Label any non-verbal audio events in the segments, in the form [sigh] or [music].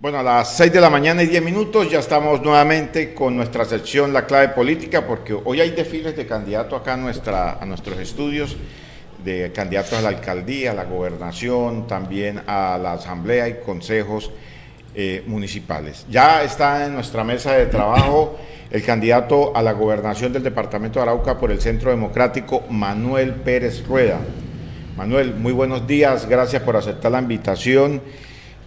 Bueno, a las 6 de la mañana y 10 minutos ya estamos nuevamente con nuestra sección La Clave Política, porque hoy hay desfiles de candidatos acá a, nuestra, nuestros estudios, de candidatos a la alcaldía, a la gobernación, también a la asamblea y consejos eh, municipales. Ya está en nuestra mesa de trabajo el candidato a la gobernación del departamento de Arauca por el Centro Democrático, Manuel Pérez Rueda. Manuel, muy buenos días, gracias por aceptar la invitación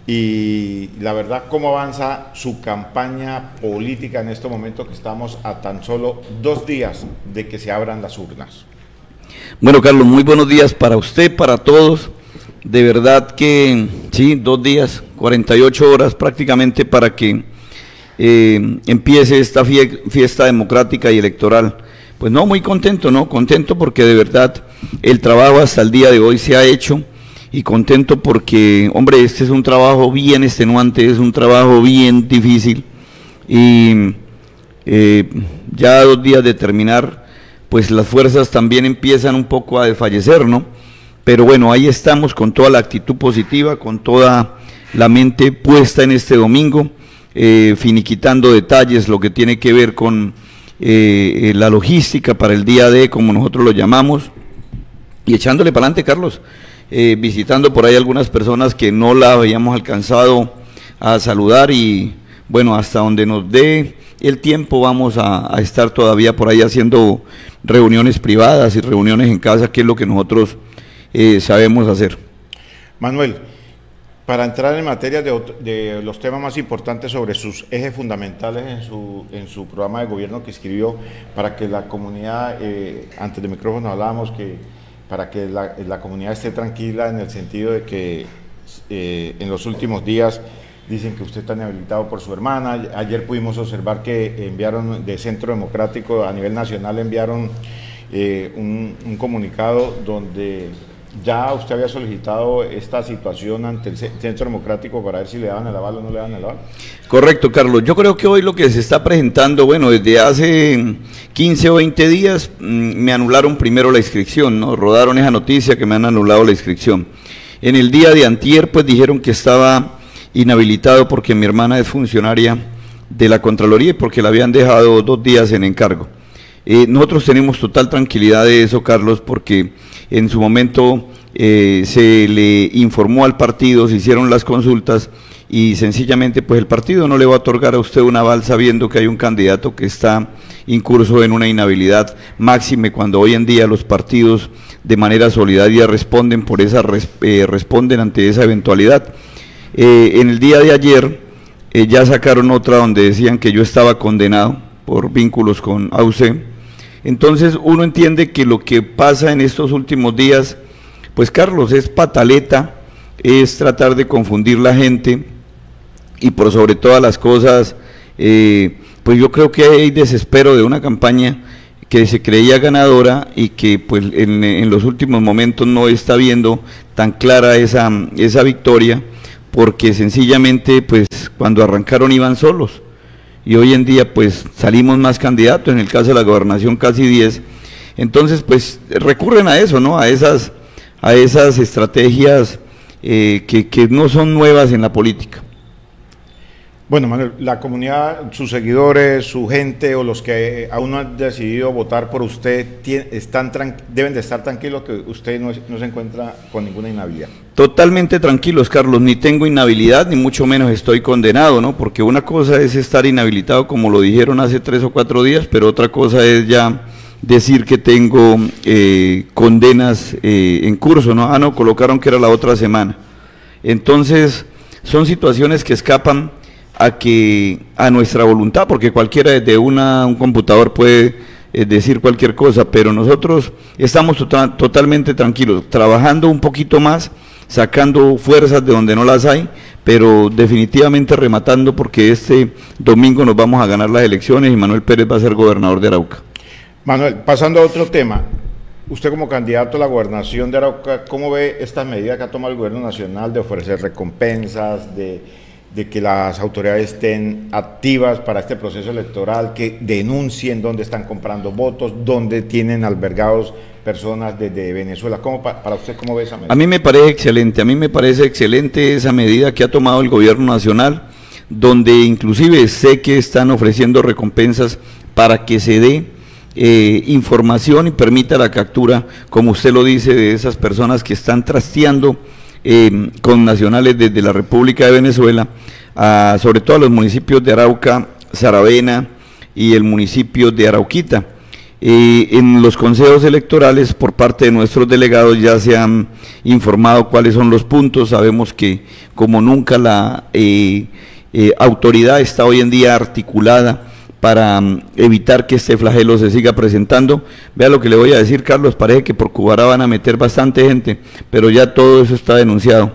y la verdad, ¿cómo avanza su campaña política en este momento que estamos a tan solo dos días de que se abran las urnas? Bueno, Carlos, muy buenos días para usted, para todos. De verdad que sí, dos días, 48 horas prácticamente para que eh, empiece esta fiesta democrática y electoral. Pues no, muy contento, ¿no? Contento porque de verdad el trabajo hasta el día de hoy se ha hecho y contento porque, hombre, este es un trabajo bien extenuante, es un trabajo bien difícil y eh, ya dos días de terminar, pues las fuerzas también empiezan un poco a desfallecer, ¿no? Pero bueno, ahí estamos con toda la actitud positiva, con toda la mente puesta en este domingo, eh, finiquitando detalles, lo que tiene que ver con eh, la logística para el día de, como nosotros lo llamamos, y echándole para adelante, Carlos. Eh, visitando por ahí algunas personas que no la habíamos alcanzado a saludar y bueno, hasta donde nos dé el tiempo vamos a, estar todavía por ahí haciendo reuniones privadas y reuniones en casa, que es lo que nosotros eh, sabemos hacer. Manuel, para entrar en materia de, los temas más importantes sobre sus ejes fundamentales en su, en su programa de gobierno que escribió para que la comunidad, eh, antes de micrófono hablábamos que para que la, comunidad esté tranquila en el sentido de que eh, en los últimos días dicen que usted está inhabilitado por su hermana. Ayer pudimos observar que enviaron de Centro Democrático a nivel nacional, enviaron eh, un, comunicado donde ya usted había solicitado esta situación ante el Centro Democrático para ver si le daban el aval o no le daban el aval. Correcto, Carlos. Yo creo que hoy lo que se está presentando, bueno, desde hace 15 o 20 días mm, me anularon primero la inscripción, ¿no? Rodaron esa noticia que me han anulado la inscripción. En el día de antier, pues dijeron que estaba inhabilitado porque mi hermana es funcionaria de la Contraloría y porque la habían dejado dos días en encargo. Eh, nosotros tenemos total tranquilidad de eso, Carlos, porque en su momento eh, se le informó al partido, se hicieron las consultas y sencillamente pues el partido no le va a otorgar a usted un aval sabiendo que hay un candidato que está incurso en una inhabilidad máxime cuando hoy en día los partidos de manera solidaria responden por esa eh, responden ante esa eventualidad. en el día de ayer ya sacaron otra donde decían que yo estaba condenado por vínculos con AUC entonces uno entiende que lo que pasa en estos últimos días, pues Carlos, es pataleta, es tratar de confundir la gente y por sobre todas las cosas, eh, pues yo creo que hay desespero de una campaña que se creía ganadora y que pues en, los últimos momentos no está viendo tan clara esa, esa victoria porque sencillamente pues cuando arrancaron iban solos y hoy en día pues salimos más candidatos, en el caso de la gobernación casi 10. Entonces pues recurren a eso, ¿no? A esas, a esas estrategias eh, que, que no son nuevas en la política. Bueno, Manuel, la comunidad, sus seguidores, su gente o los que aún no han decidido votar por usted, están deben de estar tranquilos que usted no, se encuentra con ninguna inhabilidad. Totalmente tranquilos, Carlos. Ni tengo inhabilidad, ni mucho menos estoy condenado, ¿no? Porque una cosa es estar inhabilitado, como lo dijeron hace tres o cuatro días, pero otra cosa es ya decir que tengo eh, condenas eh, en curso, ¿no? Ah, no, colocaron que era la otra semana. Entonces, son situaciones que escapan a que a nuestra voluntad, porque cualquiera desde una, un computador puede eh, decir cualquier cosa, pero nosotros estamos tota-, totalmente tranquilos, trabajando un poquito más, sacando fuerzas de donde no las hay, pero definitivamente rematando porque este domingo nos vamos a ganar las elecciones y Manuel Pérez va a ser gobernador de Arauca. Manuel, pasando a otro tema, usted como candidato a la gobernación de Arauca, ¿cómo ve esta medida que ha tomado el gobierno nacional de ofrecer recompensas, de de que las autoridades estén activas para este proceso electoral, que denuncien dónde están comprando votos, dónde tienen albergados personas desde Venezuela. ¿Cómo, para usted, ¿cómo ve esa medida? A mí me parece excelente, a mí me parece excelente esa medida que ha tomado el gobierno nacional. donde inclusive sé que están ofreciendo recompensas para que se dé eh, información y permita la captura, como usted lo dice, de esas personas que están trasteando eh, con nacionales desde la República de Venezuela, sobre todo a los municipios de Arauca, Saravena y el municipio de Arauquita. Eh, en los consejos electorales, por parte de nuestros delegados, ya se han informado cuáles son los puntos. Sabemos que, como nunca, la autoridad está hoy en día articulada para mm, evitar que este flagelo se siga presentando. Vea lo que le voy a decir, Carlos, parece que por Cubara van a meter bastante gente, pero ya todo eso está denunciado.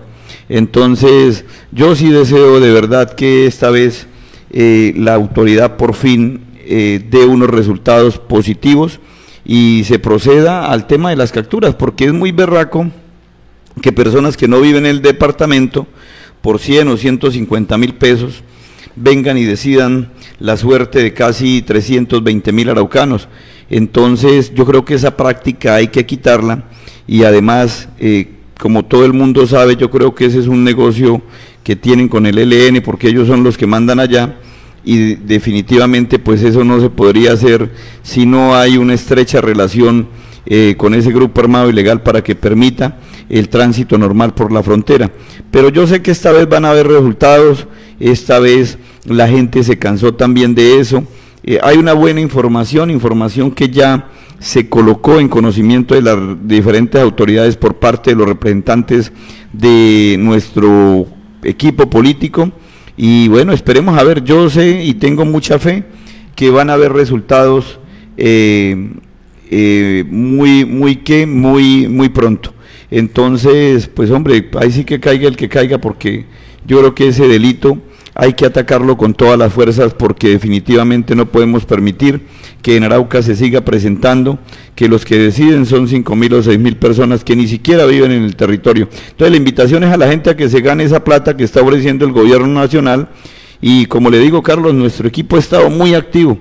Entonces, yo sí deseo de verdad que esta vez eh, la autoridad por fin eh, dé unos resultados positivos y se proceda al tema de las capturas, porque es muy berraco que personas que no viven en el departamento por 100 o 150 mil pesos vengan y decidan la suerte de casi 320 mil araucanos. Entonces yo creo que esa práctica hay que quitarla y además, eh, como todo el mundo sabe, yo creo que ese es un negocio que tienen con el LN porque ellos son los que mandan allá y definitivamente pues eso no se podría hacer si no hay una estrecha relación eh, con ese grupo armado ilegal para que permita el tránsito normal por la frontera. Pero yo sé que esta vez van a haber resultados, esta vez la gente se cansó también de eso. Eh, hay una buena información, información que ya se colocó en conocimiento de las diferentes autoridades por parte de los representantes de nuestro equipo político. Y bueno, esperemos a ver, yo sé y tengo mucha fe que van a haber resultados eh, eh, muy, muy que, muy, muy pronto. Entonces, pues hombre, ahí sí que caiga el que caiga porque yo creo que ese delito hay que atacarlo con todas las fuerzas porque definitivamente no podemos permitir que en Arauca se siga presentando que los que deciden son cinco mil o seis mil personas que ni siquiera viven en el territorio. Entonces la invitación es a la gente a que se gane esa plata que está ofreciendo el gobierno nacional y como le digo Carlos, nuestro equipo ha estado muy activo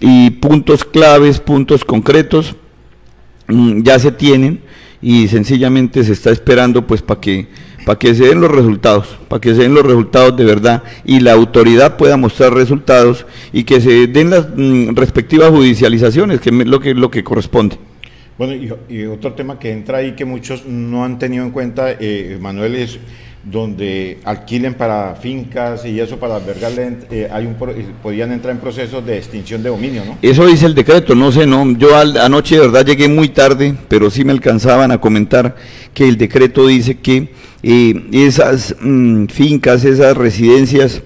y puntos claves, puntos concretos mm, ya se tienen y sencillamente se está esperando pues para que para que se den los resultados, para que se den los resultados de verdad y la autoridad pueda mostrar resultados y que se den las mm, respectivas judicializaciones, que es lo que, lo que corresponde. Bueno, y, otro tema que entra ahí que muchos no han tenido en cuenta, eh, Manuel, es donde alquilen para fincas y eso para albergar, eh, hay un, eh, podían entrar en procesos de extinción de dominio, ¿no? Eso dice el decreto, no sé, no, yo anoche de verdad llegué muy tarde, pero sí me alcanzaban a comentar que el decreto dice que esas mm, fincas, esas residencias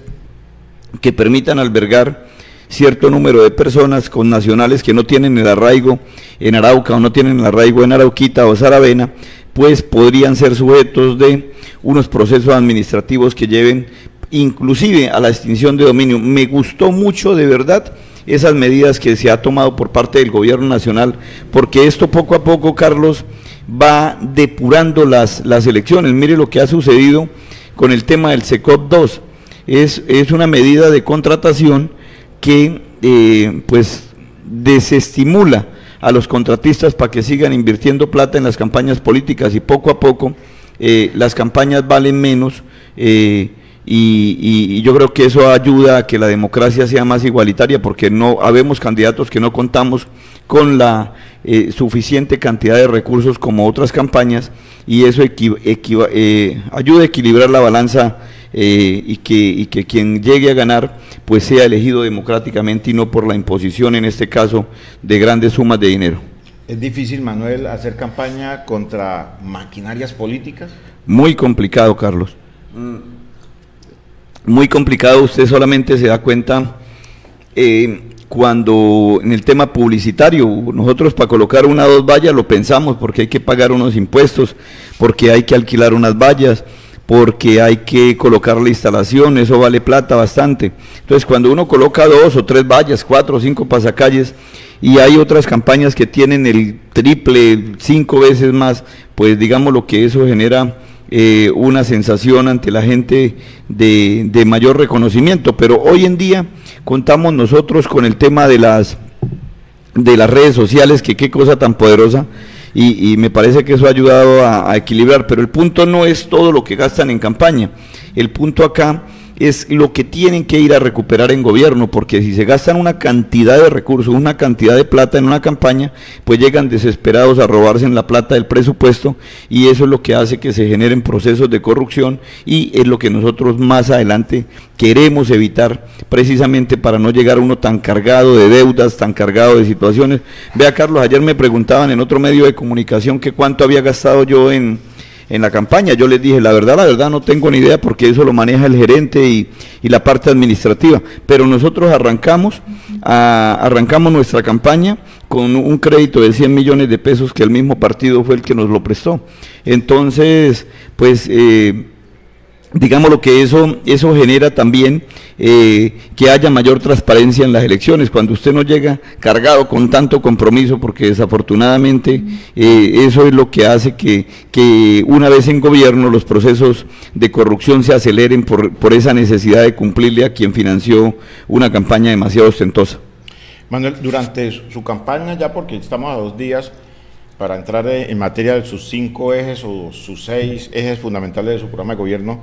que permitan albergar cierto número de personas con nacionales que no tienen el arraigo en Arauca o no tienen el arraigo en Arauquita o Saravena, pues podrían ser sujetos de unos procesos administrativos que lleven inclusive a la extinción de dominio. Me gustó mucho de verdad esas medidas que se ha tomado por parte del gobierno nacional, porque esto poco a poco, Carlos, va depurando las, las elecciones. Mire lo que ha sucedido con el tema del SECOP 2. Es, es una medida de contratación que eh, pues desestimula a los contratistas para que sigan invirtiendo plata en las campañas políticas y poco a poco eh, las campañas valen menos eh, y, yo creo que eso ayuda a que la democracia sea más igualitaria porque no habemos candidatos que no contamos con la eh, suficiente cantidad de recursos como otras campañas y eso ayuda a equilibrar la balanza eh, y, que, y que quien llegue a ganar pues sea elegido democráticamente y no por la imposición en este caso de grandes sumas de dinero. ¿Es difícil, Manuel, hacer campaña contra maquinarias políticas? Muy complicado, Carlos. Muy complicado, usted solamente se da cuenta eh, cuando en el tema publicitario, nosotros para colocar una o dos vallas lo pensamos porque hay que pagar unos impuestos, porque hay que alquilar unas vallas, porque hay que colocar la instalación, eso vale plata bastante. Entonces cuando uno coloca dos o tres vallas, cuatro o cinco pasacalles, y hay otras campañas que tienen el triple, cinco veces más, pues digamos lo que eso genera eh, una sensación ante la gente de, de mayor reconocimiento, pero hoy en día contamos nosotros con el tema de las, de las redes sociales, que qué cosa tan poderosa, y, me parece que eso ha ayudado a, equilibrar, pero el punto no es todo lo que gastan en campaña, el punto acá es lo que tienen que ir a recuperar en gobierno, porque si se gastan una cantidad de recursos, una cantidad de plata en una campaña, pues llegan desesperados a robarse en la plata del presupuesto y eso es lo que hace que se generen procesos de corrupción y es lo que nosotros más adelante queremos evitar precisamente para no llegar uno tan cargado de deudas, tan cargado de situaciones. Vea Carlos, ayer me preguntaban en otro medio de comunicación que cuánto había gastado yo en en la campaña. Yo les dije, la verdad, la verdad no tengo ni idea porque eso lo maneja el gerente y, la parte administrativa. Pero nosotros arrancamos, arrancamos nuestra campaña con un crédito de 100 millones de pesos que el mismo partido fue el que nos lo prestó. Entonces, pues... Eh, digamos lo que eso, eso genera también eh, que haya mayor transparencia en las elecciones. Cuando usted no llega cargado con tanto compromiso, porque desafortunadamente eh, eso es lo que hace que, que, una vez en gobierno los procesos de corrupción se aceleren por, por esa necesidad de cumplirle a quien financió una campaña demasiado ostentosa. Manuel, durante su campaña, ya porque estamos a dos días, para entrar en materia de sus cinco ejes o sus seis ejes fundamentales de su programa de gobierno,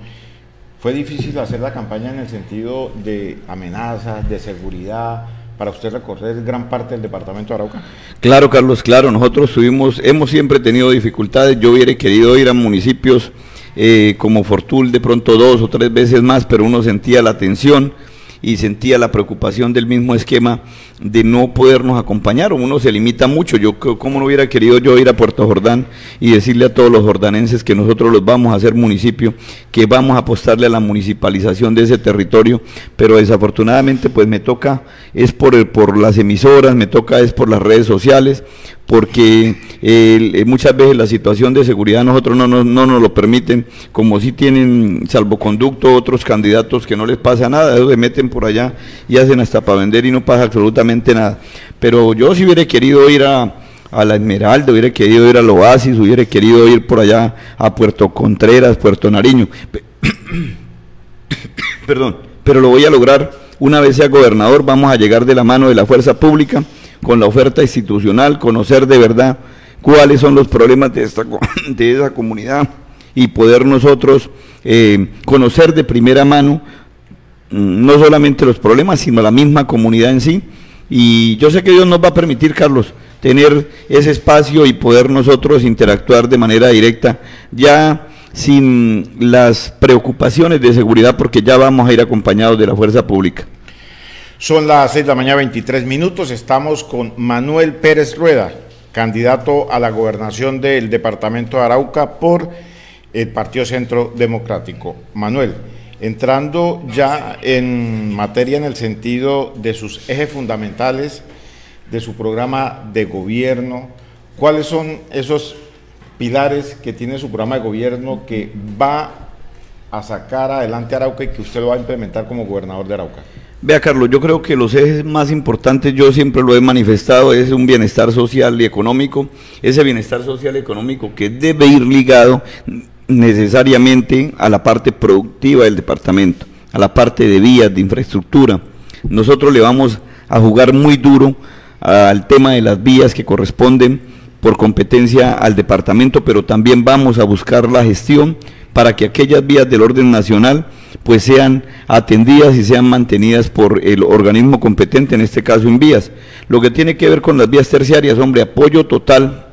¿fue difícil hacer la campaña en el sentido de amenazas, de seguridad, para usted recorrer gran parte del departamento de Arauca? Claro, Carlos, claro, nosotros tuvimos, hemos siempre tenido dificultades, yo hubiera querido ir a municipios eh, como Fortul de pronto dos o tres veces más, pero uno sentía la tensión y sentía la preocupación del mismo esquema de no podernos acompañar, uno se limita mucho, yo no hubiera querido yo ir a Puerto Jordán y decirle a todos los jordanenses que nosotros los vamos a hacer municipio, que vamos a apostarle a la municipalización de ese territorio, pero desafortunadamente pues me toca, es por, por las emisoras, me toca es por las redes sociales, porque eh, muchas veces la situación de seguridad nosotros no, no, no, nos lo permiten, como si tienen salvoconducto otros candidatos que no les pasa nada, ellos se meten por allá y hacen hasta para vender y no pasa absolutamente nada. Pero yo si hubiera querido ir a, a la Esmeralda, hubiera querido ir al Oasis, hubiera querido ir por allá a Puerto Contreras, Puerto Nariño. [coughs] Perdón, pero lo voy a lograr una vez sea gobernador, vamos a llegar de la mano de la fuerza pública con la oferta institucional, conocer de verdad cuáles son los problemas de, esta, [laughs] de esa comunidad y poder nosotros eh, conocer de primera mano mm, no solamente los problemas, sino la misma comunidad en sí. Y yo sé que Dios nos va a permitir, Carlos, tener ese espacio y poder nosotros interactuar de manera directa, ya sin las preocupaciones de seguridad, porque ya vamos a ir acompañados de la fuerza pública. Son las 6 de la mañana, 23 minutos. Estamos con Manuel Pérez Rueda, candidato a la gobernación del departamento de Arauca por el Partido Centro Democrático. Manuel, entrando ya en materia en el sentido de sus ejes fundamentales, de su programa de gobierno, ¿cuáles son esos pilares que tiene su programa de gobierno que va a sacar adelante Arauca y que usted lo va a implementar como gobernador de Arauca? Vea, Carlos, yo creo que los ejes más importantes, yo siempre lo he manifestado, es un bienestar social y económico, ese bienestar social y económico que debe ir ligado necesariamente a la parte productiva del departamento, a la parte de vías, de infraestructura. Nosotros le vamos a jugar muy duro al tema de las vías que corresponden por competencia al departamento, pero también vamos a buscar la gestión para que aquellas vías del orden nacional pues sean atendidas y sean mantenidas por el organismo competente, en este caso en vías. Lo que tiene que ver con las vías terciarias, hombre, apoyo total,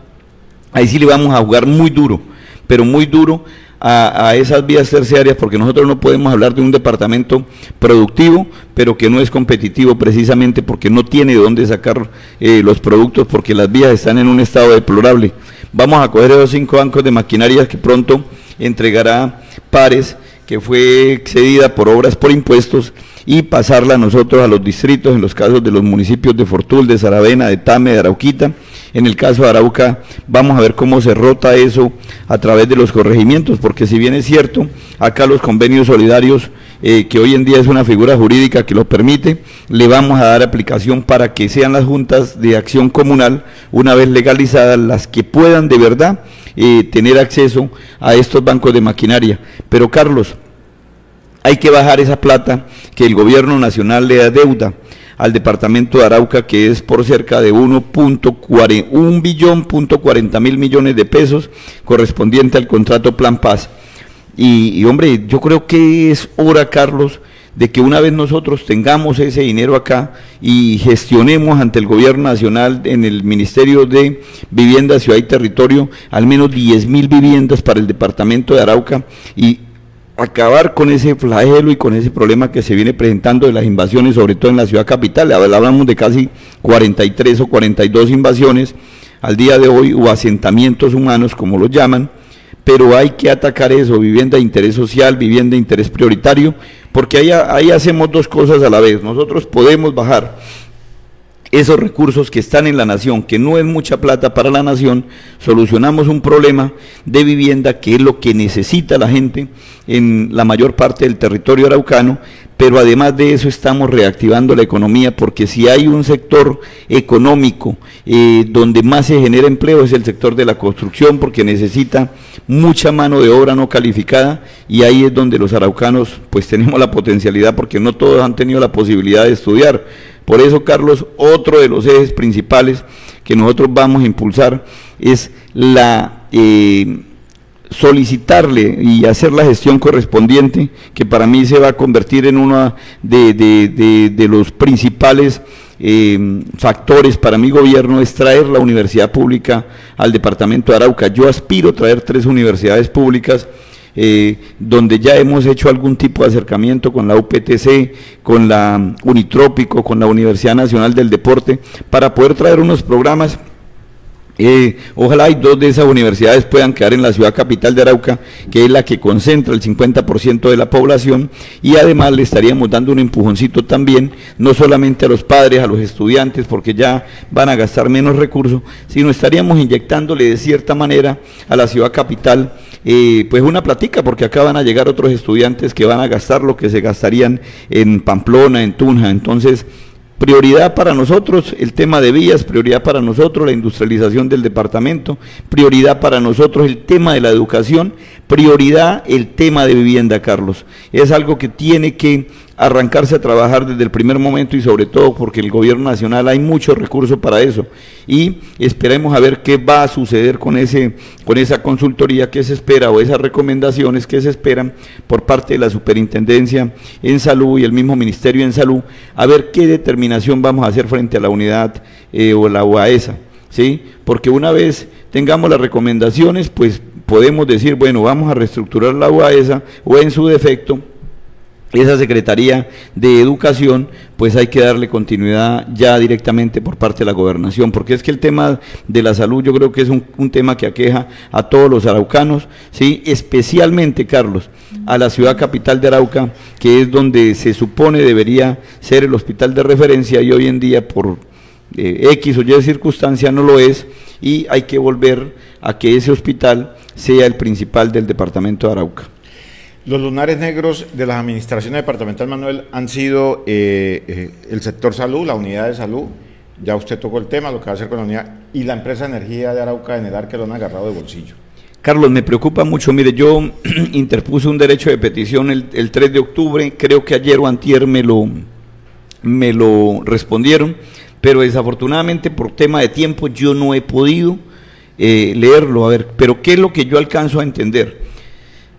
ahí sí le vamos a jugar muy duro, pero muy duro a, esas vías terciarias, porque nosotros no podemos hablar de un departamento productivo, pero que no es competitivo precisamente porque no tiene de dónde sacar eh, los productos, porque las vías están en un estado deplorable. Vamos a coger esos cinco bancos de maquinaria que pronto entregará Pares que fue excedida por obras por impuestos y pasarla nosotros a los distritos, en los casos de los municipios de Fortul, de Saravena, de Tame, de Arauquita. En el caso de Arauca vamos a ver cómo se rota eso a través de los corregimientos, porque si bien es cierto, acá los convenios solidarios, eh, que hoy en día es una figura jurídica que lo permite, le vamos a dar aplicación para que sean las juntas de acción comunal, una vez legalizadas, las que puedan de verdad tener acceso a estos bancos de maquinaria. Pero Carlos, hay que bajar esa plata que el gobierno nacional le da deuda al departamento de Arauca, que es por cerca de 1.1 billón, punto 40 mil millones de pesos, correspondiente al contrato Plan Paz. Y, y, hombre, yo creo que es hora, Carlos, de que una vez nosotros tengamos ese dinero acá y gestionemos ante el gobierno nacional en el Ministerio de Vivienda, Ciudad y Territorio al menos 10 mil viviendas para el departamento de Arauca y acabar con ese flagelo y con ese problema que se viene presentando de las invasiones, sobre todo en la ciudad capital. Hablamos de casi 43 o 42 invasiones al día de hoy o asentamientos humanos, como los llaman, pero hay que atacar eso, vivienda de interés social, vivienda de interés prioritario, porque ahí, ahí hacemos dos cosas a la vez. Nosotros podemos bajar esos recursos que están en la nación, que no es mucha plata para la nación, solucionamos un problema de vivienda que es lo que necesita la gente en la mayor parte del territorio araucano, pero además de eso estamos reactivando la economía porque si hay un sector económico eh, donde más se genera empleo es el sector de la construcción porque necesita mucha mano de obra no calificada y ahí es donde los araucanos pues tenemos la potencialidad porque no todos han tenido la posibilidad de estudiar por eso, Carlos, otro de los ejes principales que nosotros vamos a impulsar es la eh, solicitarle y hacer la gestión correspondiente, que para mí se va a convertir en uno de, los principales eh, factores para mi gobierno, es traer la universidad pública al departamento de Arauca. Yo aspiro a traer tres universidades públicas eh, donde ya hemos hecho algún tipo de acercamiento con la UPTC, con la Unitrópico, con la Universidad Nacional del Deporte, para poder traer unos programas. Eh, ojalá y dos de esas universidades puedan quedar en la ciudad capital de Arauca, que es la que concentra el 50% de la población, y además le estaríamos dando un empujoncito también, no solamente a los padres, a los estudiantes, porque ya van a gastar menos recursos, sino estaríamos inyectándole de cierta manera a la ciudad capital pues una platica, porque acá van a llegar otros estudiantes que van a gastar lo que se gastarían en Pamplona, en Tunja, entonces Prioridad para nosotros el tema de vías, prioridad para nosotros la industrialización del departamento, prioridad para nosotros el tema de la educación, prioridad el tema de vivienda, Carlos. Es algo que tiene que arrancarse a trabajar desde el primer momento y sobre todo porque el gobierno nacional hay muchos recursos para eso y esperemos a ver qué va a suceder con ese con esa consultoría que se espera o esas recomendaciones que se esperan por parte de la Superintendencia en Salud y el mismo Ministerio en Salud a ver qué determinación vamos a hacer frente a la unidad eh, o la UAESA, ¿sí? Porque una vez tengamos las recomendaciones, pues podemos decir, bueno, vamos a reestructurar la UAESA o en su defecto esa Secretaría de Educación, pues hay que darle continuidad ya directamente por parte de la gobernación, porque es que el tema de la salud yo creo que es un, tema que aqueja a todos los araucanos, ¿sí? especialmente, Carlos, a la ciudad capital de Arauca, que es donde se supone debería ser el hospital de referencia y hoy en día por eh, X o Y circunstancia no lo es, y hay que volver a que ese hospital sea el principal del departamento de Arauca. Los lunares negros de las administraciones departamental, Manuel, han sido eh, eh, el sector salud, la unidad de salud, ya usted tocó el tema, lo que va a hacer con la unidad, y la empresa energía de Arauca en el que lo han agarrado de bolsillo. Carlos, me preocupa mucho. Mire, yo [clears throat] interpuse un derecho de petición el, 3 de octubre, creo que ayer o antier me lo, me lo respondieron, pero desafortunadamente por tema de tiempo yo no he podido eh, leerlo. A ver, pero ¿qué es lo que yo alcanzo a entender?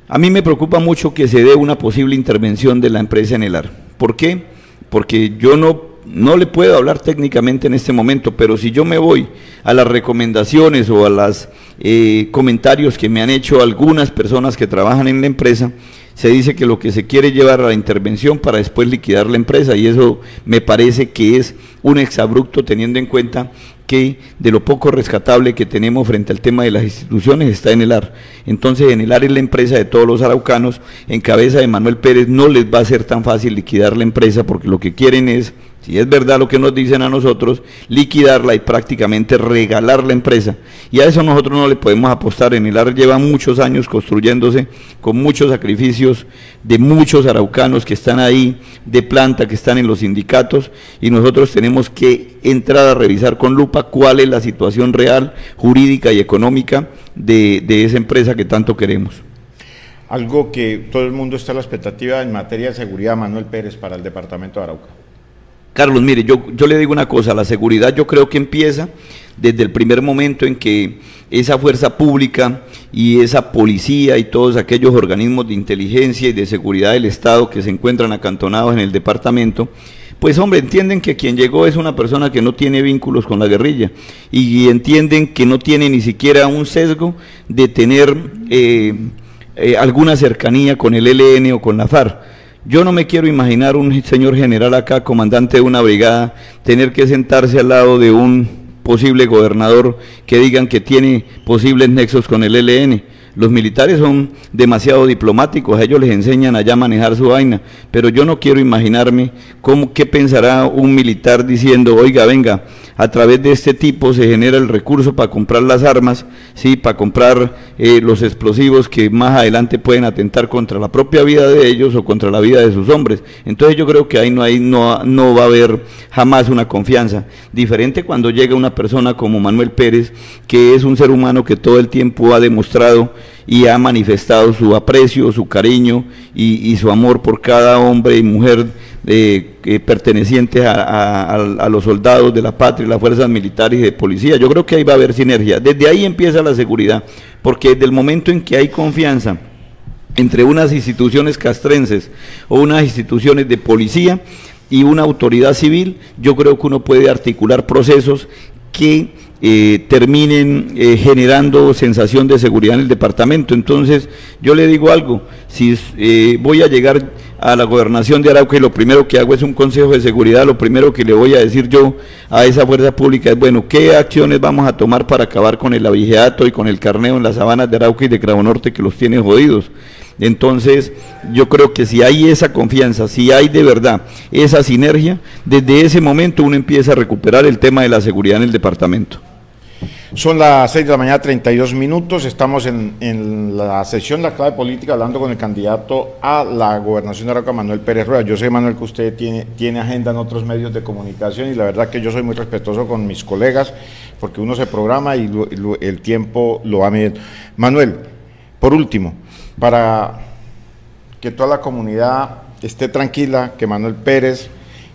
A mí me preocupa mucho que se dé una posible intervención de la empresa en el AR. ¿Por qué? Porque yo no, no le puedo hablar técnicamente en este momento, pero si yo me voy a las recomendaciones o a los eh, comentarios que me han hecho algunas personas que trabajan en la empresa, se dice que lo que se quiere llevar a la intervención para después liquidar la empresa y eso me parece que es un exabrupto teniendo en cuenta que de lo poco rescatable que tenemos frente al tema de las instituciones está en el AR. Entonces, en el AR es la empresa de todos los araucanos, en cabeza de Manuel Pérez no les va a ser tan fácil liquidar la empresa porque lo que quieren es si es verdad lo que nos dicen a nosotros, liquidarla y prácticamente regalar la empresa. Y a eso nosotros no le podemos apostar. En el AR lleva muchos años construyéndose con muchos sacrificios de muchos araucanos que están ahí, de planta, que están en los sindicatos, y nosotros tenemos que entrar a revisar con lupa cuál es la situación real, jurídica y económica de, de esa empresa que tanto queremos. Algo que todo el mundo está a la expectativa en materia de seguridad, Manuel Pérez, para el departamento de Arauca. Carlos, mire, yo, yo le digo una cosa, la seguridad yo creo que empieza desde el primer momento en que esa fuerza pública y esa policía y todos aquellos organismos de inteligencia y de seguridad del Estado que se encuentran acantonados en el departamento, pues hombre, entienden que quien llegó es una persona que no tiene vínculos con la guerrilla y entienden que no tiene ni siquiera un sesgo de tener eh, eh, alguna cercanía con el ELN o con la FARC. Yo no me quiero imaginar un señor general acá, comandante de una brigada, tener que sentarse al lado de un posible gobernador que digan que tiene posibles nexos con el ELN los militares son demasiado diplomáticos, a ellos les enseñan allá a manejar su vaina, pero yo no quiero imaginarme cómo, qué pensará un militar diciendo, oiga, venga, a través de este tipo se genera el recurso para comprar las armas, sí, para comprar eh, los explosivos que más adelante pueden atentar contra la propia vida de ellos o contra la vida de sus hombres. Entonces yo creo que ahí no, no, no va a haber jamás una confianza. Diferente cuando llega una persona como Manuel Pérez, que es un ser humano que todo el tiempo ha demostrado y ha manifestado su aprecio, su cariño y, su amor por cada hombre y mujer eh, pertenecientes a, los soldados de la patria, las fuerzas militares y de policía. Yo creo que ahí va a haber sinergia. Desde ahí empieza la seguridad, porque desde el momento en que hay confianza entre unas instituciones castrenses o unas instituciones de policía y una autoridad civil, yo creo que uno puede articular procesos que eh, terminen eh, generando sensación de seguridad en el departamento. Entonces, yo le digo algo, si eh, voy a llegar a la gobernación de Arauca y lo primero que hago es un consejo de seguridad, lo primero que le voy a decir yo a esa fuerza pública es, bueno, ¿qué acciones vamos a tomar para acabar con el abigeato y con el carneo en las sabanas de Arauca y de Cravo Norte que los tiene jodidos? Entonces, yo creo que si hay esa confianza, si hay de verdad esa sinergia, desde ese momento uno empieza a recuperar el tema de la seguridad en el departamento. Son las 6 de la mañana, 32 minutos. Estamos en, la sesión La Clave Política hablando con el candidato a la gobernación de Arauca, Manuel Pérez Rueda. Yo sé, Manuel, que usted tiene, tiene agenda en otros medios de comunicación y la verdad que yo soy muy respetuoso con mis colegas porque uno se programa y el tiempo lo va midiendo. Manuel, por último, para que toda la comunidad esté tranquila, que Manuel Pérez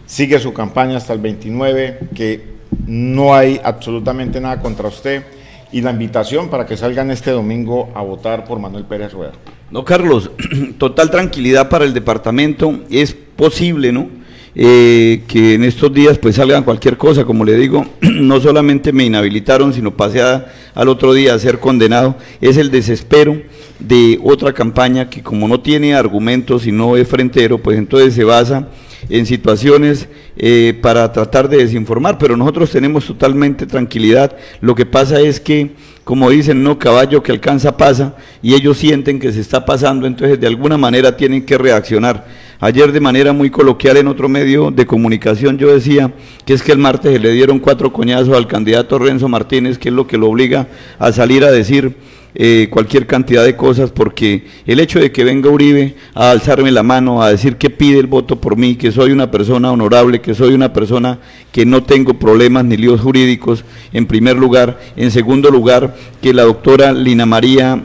sigue su campaña hasta el 29, que no hay absolutamente nada contra usted y la invitación para que salgan este domingo a votar por Manuel Pérez Rueda. No, Carlos, [clears throat] total tranquilidad para el departamento. Es posible, ¿no? Eh, que en estos días pues salgan cualquier cosa, como le digo, [clears throat] no solamente me inhabilitaron, sino pasé al otro día a ser condenado. Es el desespero de otra campaña que como no tiene argumentos y no es frentero, pues entonces se basa en situaciones eh, para tratar de desinformar, pero nosotros tenemos totalmente tranquilidad. Lo que pasa es que, como dicen, no caballo que alcanza pasa, y ellos sienten que se está pasando, entonces de alguna manera tienen que reaccionar. Ayer de manera muy coloquial en otro medio de comunicación yo decía que es que el martes le dieron cuatro coñazos al candidato Renzo Martínez, que es lo que lo obliga a salir a decir eh, cualquier cantidad de cosas, porque el hecho de que venga Uribe a alzarme la mano, a decir que pide el voto por mí, que soy una persona honorable, que soy una persona que no tengo problemas ni líos jurídicos, en primer lugar. En segundo lugar, que la doctora Lina María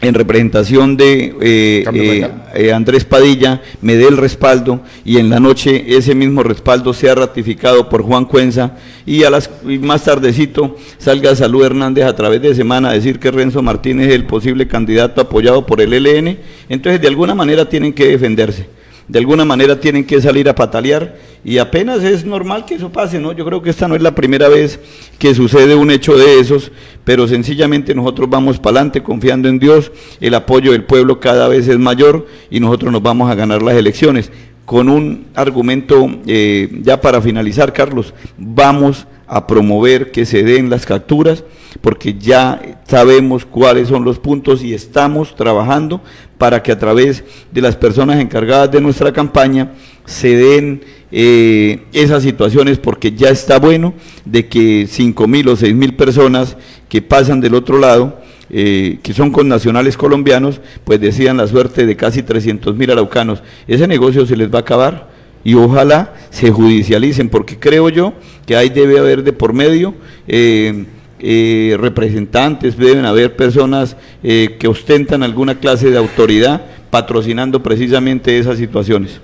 en representación de eh, eh, eh, Andrés Padilla, me dé el respaldo y en la noche ese mismo respaldo sea ratificado por Juan Cuenza y, a las, más tardecito salga Salud Hernández a través de semana a decir que Renzo Martínez es el posible candidato apoyado por el LN, entonces de alguna manera tienen que defenderse de alguna manera tienen que salir a patalear y apenas es normal que eso pase, ¿no? Yo creo que esta no es la primera vez que sucede un hecho de esos, pero sencillamente nosotros vamos para adelante confiando en Dios, el apoyo del pueblo cada vez es mayor y nosotros nos vamos a ganar las elecciones. Con un argumento, eh, ya para finalizar, Carlos, vamos a promover que se den las capturas, porque ya sabemos cuáles son los puntos y estamos trabajando para que a través de las personas encargadas de nuestra campaña se den eh, esas situaciones, porque ya está bueno de que cinco mil o seis mil personas que pasan del otro lado, eh, que son con nacionales colombianos, pues decían la suerte de casi 300 mil araucanos. Ese negocio se les va a acabar y ojalá se judicialicen, porque creo yo que ahí debe haber de por medio eh, eh, representantes, deben haber personas eh, que ostentan alguna clase de autoridad patrocinando precisamente esas situaciones.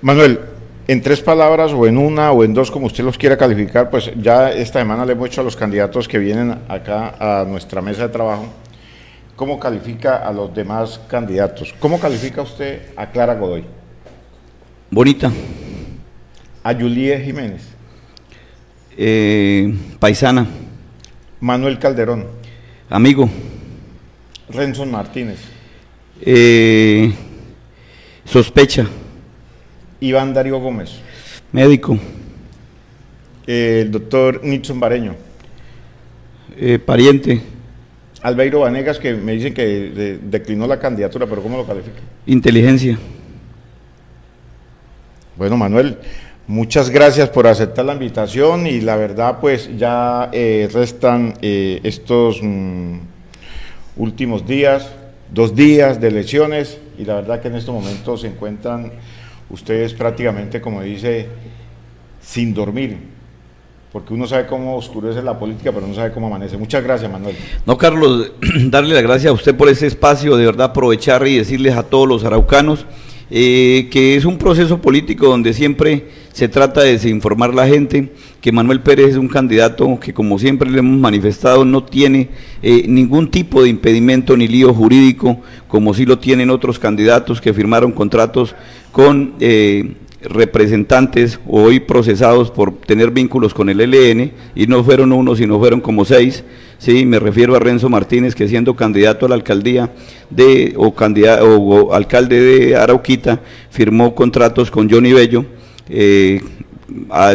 Manuel, En tres palabras o en una o en dos, como usted los quiera calificar, pues ya esta semana le hemos hecho a los candidatos que vienen acá a nuestra mesa de trabajo, ¿cómo califica a los demás candidatos? ¿Cómo califica usted a Clara Godoy? Bonita. A Julie Jiménez. Eh, paisana. Manuel Calderón. Amigo. Renson Martínez. Eh, sospecha. Iván Darío Gómez. Médico. el doctor Nixon Bareño. Eh, pariente. Albeiro Vanegas, que me dicen que declinó la candidatura, pero ¿cómo lo califica? Inteligencia. Bueno, Manuel, muchas gracias por aceptar la invitación y la verdad, pues ya eh, restan eh, estos mm, últimos días, dos días de elecciones y la verdad que en estos momentos se encuentran ustedes prácticamente, como dice, sin dormir, porque uno sabe cómo oscurece la política, pero no sabe cómo amanece. Muchas gracias, Manuel. No, Carlos, [clears throat] darle las gracias a usted por ese espacio, de verdad aprovechar y decirles a todos los araucanos eh, que es un proceso político donde siempre se trata de desinformar la gente, que Manuel Pérez es un candidato que como siempre le hemos manifestado no tiene eh, ningún tipo de impedimento ni lío jurídico, como sí lo tienen otros candidatos que firmaron contratos con eh, representantes hoy procesados por tener vínculos con el ELN y no fueron uno, sino fueron como seis. Sí, me refiero a Renzo Martínez, que siendo candidato a la alcaldía de, o, o, alcalde de Arauquita, firmó contratos con Johnny Bello, eh,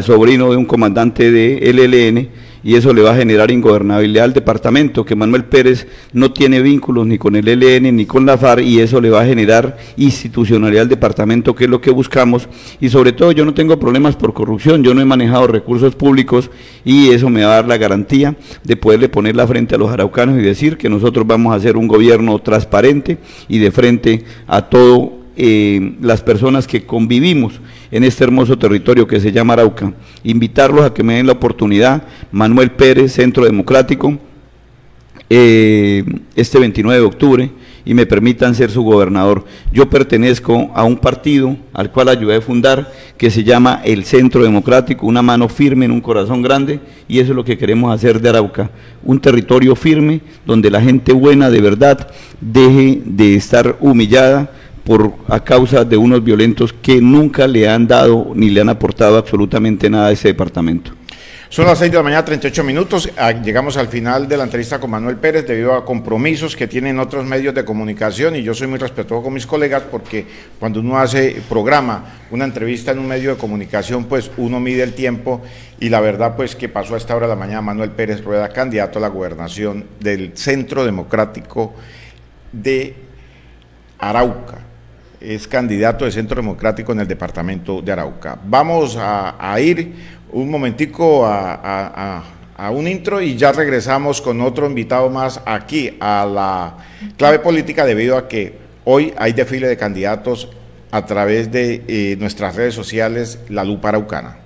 sobrino de un comandante de ELN, y eso le va a generar ingobernabilidad al departamento, que Manuel Pérez no tiene vínculos ni con el ELN ni con la FARC y eso le va a generar institucionalidad al departamento, que es lo que buscamos. Y sobre todo yo no tengo problemas por corrupción, yo no he manejado recursos públicos y eso me va a dar la garantía de poderle poner la frente a los araucanos y decir que nosotros vamos a hacer un gobierno transparente y de frente a todo eh, las personas que convivimos en este hermoso territorio que se llama Arauca. Invitarlos a que me den la oportunidad, Manuel Pérez, Centro Democrático, eh, este 29 de octubre y me permitan ser su gobernador. Yo pertenezco a un partido al cual ayudé a fundar que se llama el Centro Democrático, una mano firme en un corazón grande y eso es lo que queremos hacer de Arauca, un territorio firme donde la gente buena de verdad deje de estar humillada por a causa de unos violentos que nunca le han dado ni le han aportado absolutamente nada a ese departamento. Son las 6 de la mañana, 38 minutos. Ah, llegamos al final de la entrevista con Manuel Pérez debido a compromisos que tienen otros medios de comunicación y yo soy muy respetuoso con mis colegas porque cuando uno hace programa, una entrevista en un medio de comunicación, pues uno mide el tiempo y la verdad pues que pasó a esta hora de la mañana Manuel Pérez Rueda, candidato a la gobernación del Centro Democrático de Arauca es candidato de Centro Democrático en el departamento de Arauca. Vamos a, ir un momentico a, un intro y ya regresamos con otro invitado más aquí a la clave política debido a que hoy hay desfile de candidatos a través de eh, nuestras redes sociales La Lupa Araucana.